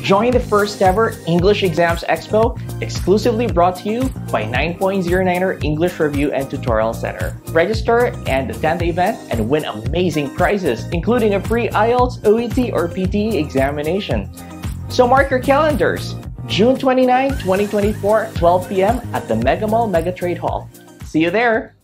Join the first ever English Exams Expo, exclusively brought to you by 9.0 Niner English Review and Tutorial Center. Register and attend the event and win amazing prizes, including a free IELTS, OET, or PTE examination. So mark your calendars. June 29, 2024, 12 p.m. at the Mega Mall Megatrade Hall. See you there!